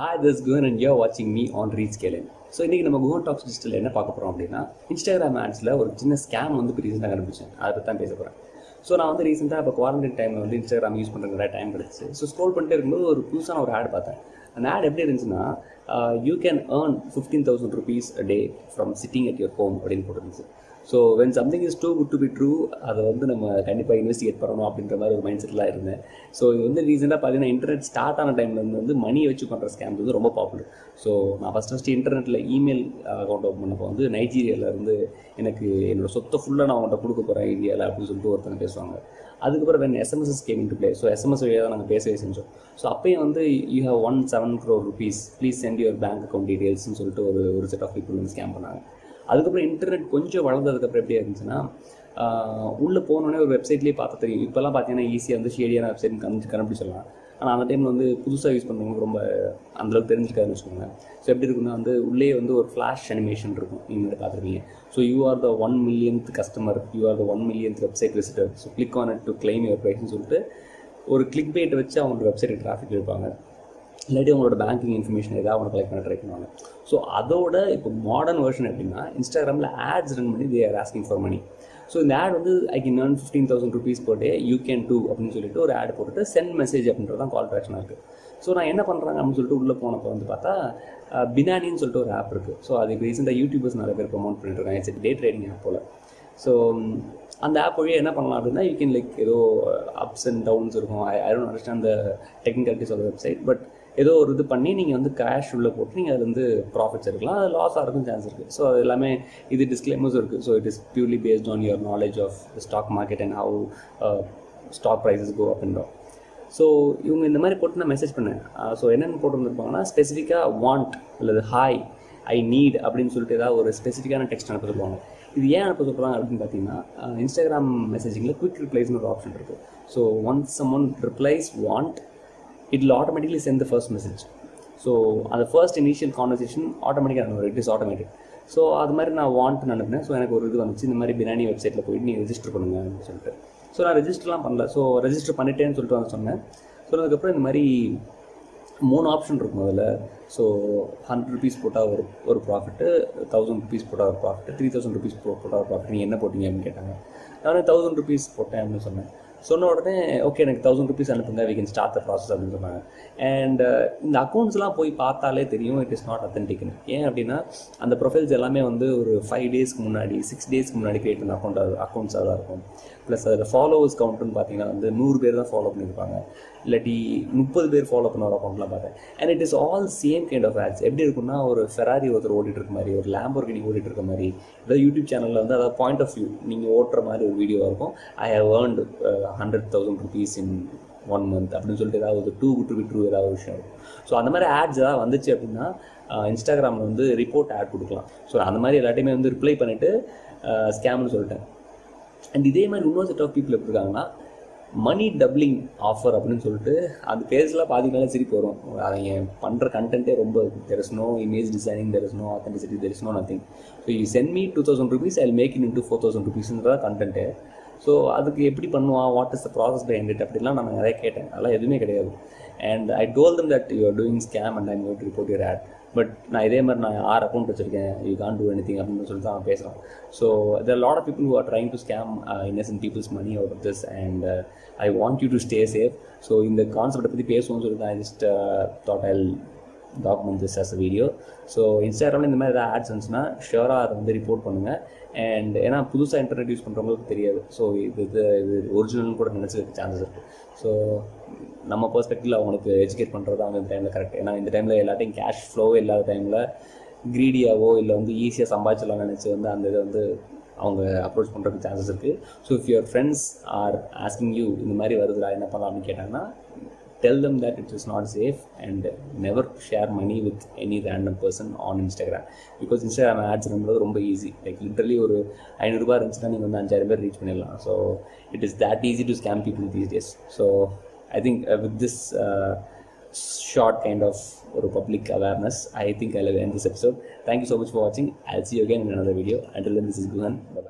Hi this Guhan and you வாட்சிங் me on reach கேலன் so இன்றைக்கி நம்ம குவன் டாக்ஸ் டிஜிட்டல் என்ன பார்க்க போகிறோம் அப்படின்னா இன்ஸ்டாகிராம் ஆட்ஸில் ஒரு சின்ன ஸ்கேம் வந்து இப்போ ரீசெண்டாக கண்டுபிடிச்சேன். அதை பற்றி தான் பேச போகிறேன் ஸோ நான் வந்து ரீசெண்டாக இப்போ குவாரண்டைன் டைமில் வந்து இன்ஸ்டாகிராம் யூஸ் பண்ணுற நிறைய டைம் கிடச்சி ஸோ ஸ்க்ரோல் பண்ணிட்டே இருக்கும்போது ஒரு புதுசான ஒரு ஆட் பார்த்தேன். அந்த ஆட் எப்படி இருந்துச்சுன்னா you can earn fifteen thousand rupees a day from sitting at your home அப்படின்னு போட்டுருந்துச்சு. So when something is too good to be true அதை வந்து நம்ம கண்டிப்பாக இன்வெஸ்டிகேட் பண்ணணும் அப்படின்ற மாதிரி ஒரு மைண்ட் செட்டில் இருந்தேன். ஸோ இது வந்து ரீசெண்டாக பார்த்தீங்கன்னா இன்டர்நெட் ஸ்டார்ட் ஆன டைமில் இருந்து வந்து மணியை வச்சு பண்ணுற ஸ்கேம் வந்து ரொம்ப பாப்புலர் ஸோ நான் ஃபஸ்ட் ஃபஸ்ட்டு இன்டர்நெட்டில் இமெயில் அக்கௌண்ட் ஓப்பன் பண்ணப்போ வந்து நைஜீரியாவிலேருந்து எனக்கு என்னோட சொத்தை ஃபுல்லாக நான் அவங்கள்ட்ட கொடுக்க போகிறேன் இந்தியாவில் அப்படின்னு சொல்லிட்டு ஒருத்தங்க பேசுவாங்க. அதுக்கப்புறம் when SMS came into play so SMS வழியாக தான் நாங்கள் பேசவே செஞ்சோம். ஸோ அப்பயும் வந்து you have one seven crore rupees please send your bank account டீடைல்ஸ்னு சொல்லிட்டு ஒரு ஒரு செட் ஆஃப் பீப்புள் வந்து ஸ்கேம் பண்ணாங்க. அதுக்கப்புறம் இன்டர்நெட் கொஞ்சம் வளர்ந்ததுக்கப்புறம் எப்படி இருந்துச்சுன்னா உள்ளே போனோடனே ஒரு வெப்சைட்லேயே பார்த்து தெரியும். இப்போல்லாம் பார்த்தீங்கன்னா ஈஸியாக வந்து ஷேடியான வெப்சைட் கண்டு கண்டுபிடிச்சிடலாம் ஆனால் அந்த டைமில் வந்து புதுசாக யூஸ் பண்ணுறவங்க ரொம்ப அந்தளவுக்கு தெரிஞ்சுக்காதுன்னு வச்சுக்கோங்க ஸோ எப்படி இருக்குன்னா வந்து உள்ளே வந்து ஒரு ஃப்ளாஷ் அனிமேஷன் இருக்கும். நீங்கள் பார்த்துருப்பீங்க. So you are the one millionth customer you are the one millionth website visitor so click on it to claim your ப்ரைஸ்னு சொல்லிட்டு ஒரு கிளிக் பேட் வச்சு அவங்க வெப்சைட் டிராஃபிக் இருப்பாங்க இல்லாட்டி உங்களோட பேங்கிங் இன்ஃபர்மேஷன் ஏதாவது அவங்க கலெக்ட் பண்ண ட்ரை பண்ணுவாங்க. ஸோ அதோட இப்போ மாடர்ன் வெர்ஷன் எப்படின்னா இன்ஸ்டாகிராமில் ஆட்ஸ் ரன் பண்ணி they are asking for money so இந்த ஆட் வந்து I can earn fifteen thousand rupees per day you can do அப்படின்னு சொல்லிட்டு ஒரு ஆட் போட்டுட்டு சென்ட் மெசேஜ் அப்படின்றது தான் கால் ட்ராக்ஷனாக இருக்குது ஸோ நான் என்ன பண்ணுறாங்க அப்படின்னு சொல்லிட்டு உள்ளே போனப்போ வந்து பார்த்தா பினானின்னு சொல்லிட்டு ஒரு ஆப் இருக்குது ஸோ அது ரீசெண்டாக யூடியூபர்ஸ் நிறைய பேர் ப்ரொமோட் பண்ணிட்டு இருக்காங்க. இட்ஸ் டே ட்ரேடிங் ஆப் போல். ஸோ அந்த ஆப் வழியாக என்ன பண்ணலாம் அப்படின்னா யூ கேன் லைக் ஏதோ அப்ஸ் அண்ட் டவுன்ஸ் இருக்கும். I I don't understand the technicalities of website but ஏதோ ஒரு இது பண்ணி நீங்கள் வந்து கேஷ் உள்ளே போட்டு நீங்கள் அதுலேருந்து வந்து ப்ராஃபிட்ஸ் எடுக்கலாம். அது லாஸ் ஆகிறதுக்கும் சான்ஸ் இருக்குது ஸோ அது எல்லாமே இது டிஸ்க்ளைமர்ஸ் இருக்குது so it is purely based on your knowledge of stock market and how stock prices go அப்படின்றோம் ஸோ இவங்க இந்த மாதிரி போட்டு நான் மெசேஜ் பண்ணேன். Uh, ஸோ என்னென்னு போட்டுருந்துருப்பாங்கன்னா ஸ்பெசிஃபிக்காக வாண்ட் அல்லது ஹாய் ஐ நீட் அப்படின்னு சொல்லிட்டு ஏதாவது ஒரு ஸ்பெசிஃபிக்கான டெக்ஸ்ட் அனுப்ப சொல்லுவாங்க. இது ஏன் அனுப்ப சொல்கிறாங்க அப்படின்னு பார்த்தீங்கன்னா இன்ஸ்டாகிராம் மெசேஜிங்கில் குவிக் ரிப்ளைஸ்னு ஒரு ஆப்ஷன் இருக்குது so once someone replies want it will automatically send the first message. So அந்த ஃபர்ஸ்ட் இனிஷியல் கான்வர்சேஷன் ஆட்டோமேட்டிக்காக அனுப்பும் இட் இஸ் ஆட்டோமேட்டிக் ஸோ அது மாதிரி நான் வாண்ட் அனுப்புனேன். ஸோ எனக்கு ஒரு இது வந்துச்சு. இந்த மாதிரி பிரியாணி வெப்சைட்டில் போயிட்டு நீங்கள் ரெஜிஸ்டர் பண்ணுங்க அப்படின்னு சொல்லிட்டு. ஸோ நான் ரெஜிஸ்டர்லாம் பண்ணல. ஸோ ரெஜிஸ்டர் பண்ணிட்டேன்னு சொல்லிட்டு வந்து சொன்னேன். சொன்னதுக்கப்புறம் இந்த மாதிரி மூணு ஆப்ஷன் இருக்கும் அதில். ஸோ ஹண்ட்ரட் ருபீஸ் போட்டால் ஒரு ஒரு ப்ராஃபிட்டு தௌசண்ட் ருபீஸ் போட்டால் ஒரு ப்ராஃபிட்டு த்ரீ தௌசண்ட் ருபீஸ் போட்டால் ஒரு ப்ராஃபிட் நீங்கள் என்ன போட்டீங்க அப்படின்னு கேட்டாங்க. நான் தௌசண்ட் ருபீஸ் போட்டேன் அப்படின்னு சொன்னேன். சொன்ன உடனே ஓகே எனக்கு தௌசண்ட் ருபீஸ் அனுப்புங்க. We can start the process அப்படின்னு சொன்னாங்க. அண்ட் uh, இந்த அக்கௌண்ட்ஸ்லாம் போய் பார்த்தாலே தெரியும் இட் இஸ் நாட் அத்தன்டிக்னு ஏன் அப்படின்னா அந்த ப்ரொஃபைல்ஸ் எல்லாமே வந்து ஒரு ஃபைவ் டேஸ்க்கு முன்னாடி சிக்ஸ் டேஸ்க்கு முன்னாடி கிரியேட் பண்ண அக்கௌண்ட் அக்கௌண்ட்ஸாக தான் இருக்கும். ப்ளஸ் அதில் ஃபாலோவர்ஸ் கவுண்ட்டுன்னு பார்த்தீங்கன்னா வந்து நூறு பேர் தான் ஃபாலோ பண்ணியிருப்பாங்க. இல்லாட்டி முப்பது பேர் ஃபாலோ பண்ண ஒரு அக்கௌண்ட்லாம் பார்த்தேன். And it is all same kind of ads எப்படி இருக்குன்னா ஒரு ஃபெராரி ஒருத்தர் ஓடிட்டு இருக்க மாதிரி ஒரு லேம்போர்கினி ஓடிட்டு இருக்க மாதிரி அதாவது யூடியூப் சேனலில் வந்து அதாவது பாயிண்ட் ஆஃப் வியூ நீங்கள் ஓட்டுற மாதிரி ஒரு வீடியோவாக இருக்கும். I have earned hundred thousand rupees in one month அப்படின்னு சொல்லிட்டு ஏதாவது டூ டு பி ட்ரூ ஏதாவது விஷயம் இருக்கும் ஸோ அந்த மாதிரி ஆட்ஸ் ஏதாவது வந்துச்சு அப்படின்னா இன்ஸ்டாகிராமில் வந்து ரிப்போர்ட் ஆட் கொடுக்கலாம். ஸோ அந்த மாதிரி எல்லாத்தையுமே வந்து ரிப்ளை பண்ணிவிட்டு ஸ்கேம்னு சொல்லிட்டேன். அண்ட் இதே மாதிரி இன்னொரு செட் ஆஃப் பீப்புள் எப்படி இருக்காங்கன்னா மணி டபுளிங் ஆஃபர் அப்படின்னு சொல்லிட்டு அந்த பேஜ்லாம் பார்த்தீங்கனாலே சிரிப்பு வரும். அவங்க பண்ணுற கண்டென்ட்டே ரொம்ப there is no image designing there is no authenticity there is no nothing so you send me two thousand rupees I make in two four thousand ருபீஸ்ன்ற content so அதுக்கு எப்படி பண்ணுவான் what is the process by it அப்படிலாம் நான் நிறைய கேட்டேன். அதெல்லாம் எதுவுமே கிடையாது. And I told them that you are doing scam and I got report your ad but நான் இதே மாதிரி நான் ஆறு அக்கௌண்ட் வச்சிருக்கேன். You can do anything அப்படின்னு சொல்லிட்டு தான் பேசுகிறேன் so there lot of people who are trying to scam innocent people's money out of this and I want you to stay safe so இந்த கான்செப்டை பற்றி பேசுவோம்னு சொல்லிட்டு I just thought I document this as a video so இன்ஸ்டாகிராமில் இந்த மாதிரி ஏதாவது ads வந்துச்சுன்னா ஷியோராக அதை வந்து ரிப்போர்ட் பண்ணுங்கள் அண்ட் ஏன்னா புதுசாக இன்டர்நெட் யூஸ் பண்ணுறவங்களுக்கு தெரியாது. ஸோ இது இது இது ஒரிஜினல்னு கூட நினச்சதுக்கு சான்சஸ் இருக்குது ஸோ நம்ம பர்ஸ்பெக்டிவில் அவங்களுக்கு எஜுகேட் பண்ணுறது அவங்க இந்த டைமில் கரெக்ட் ஏன்னா இந்த டைமில் எல்லாத்தையும் கேஷ் ஃப்ளோவே இல்லாத டைமில் க்ரீடியாவோ இல்லை வந்து ஈஸியாக சம்பாதிச்சலாம் நினச்சி வந்து அந்த இதை வந்து அவங்க அப்ரோச் பண்ணுறதுக்கு சான்சஸ் இருக்குது so if your friends are asking you இந்த மாதிரி வருதுடா என்ன பண்ணலாம்? அப்படின்னு கேட்டாங்கன்னா tell them that it is not safe and never share money with any random person on Instagram. Because Instagram ads பண்ணுறது ரொம்ப ஈஸி லைக் லிட்டரலி ஒரு ஐநூறுரூபா இருந்துச்சுன்னா நீங்கள் வந்து அஞ்சாயிரம் பேர் ரீச் பண்ணிடலாம். So it is that easy to scam people these days so I think with this short kind of ஒரு public awareness I think I love and this episode thank you so much for வாட்சிங் I see you again in video and this is Guhan bye